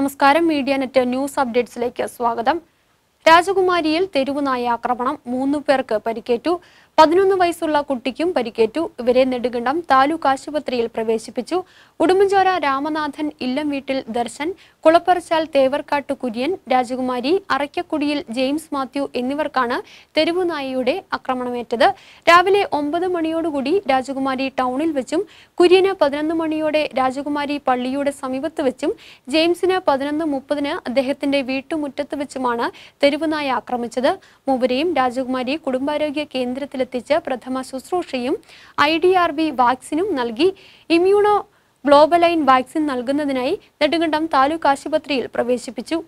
നമസ്കാരം. Media net news അപ്ഡേറ്റ്സിലേക്ക് സ്വാഗതം. രാജകുമാരിയിൽ തെരുവുനായ ആക്രമണം മൂന്നു പേർക്ക് പരിക്കേറ്റു. പതിനൊന്ന് വയസ്സുള്ള കുട്ടിക്കും പരിക്കേറ്റു. ഇവരെ നെടുങ്കണ്ടം താലൂക്ക് ആശുപത്രിയിൽ പ്രവേശിപ്പിച്ചു. ഉടുമ്പൻചോര രാമനാഥൻ ഇല്ലം വീട്ടിൽ ദർശൻ കുളപ്പറച്ചാൽ തേവർക്കാട്ട് കുര്യൻ രാജകുമാരി അറയ്ക്കക്കുടിയിൽ ജെയിംസ് മാത്യു എന്നിവർക്കാണ് തെരുവുനായയുടെ ആക്രമണമേറ്റത്. രാവിലെ ഒമ്പത് മണിയോടുകൂടി രാജകുമാരി ടൗണിൽ വെച്ചും കുര്യന് പതിനൊന്ന് മണിയോടെ രാജകുമാരി പള്ളിയുടെ സമീപത്ത് വെച്ചും ജെയിംസിന് പതിനൊന്ന് മുപ്പതിന് അദ്ദേഹത്തിന്റെ വീട്ടുമുറ്റത്ത് വെച്ചുമാണ് തെരുവുനായ ആക്രമിച്ചത്. മൂവരെയും രാജകുമാരി കുടുംബാരോഗ്യ കേന്ദ്രത്തിലെത്തിച്ച് പ്രഥമ ശുശ്രൂഷയും ഐ ഡി ആർ ബി വാക്സിനും നൽകി. ഇമ്മ്യൂണോ ഗ്ലോബലൈൻ വാക്സിൻ നൽകുന്നതിനായി നെടുങ്കണ്ടം താലൂക്ക് ആശുപത്രിയിൽ പ്രവേശിപ്പിച്ചു.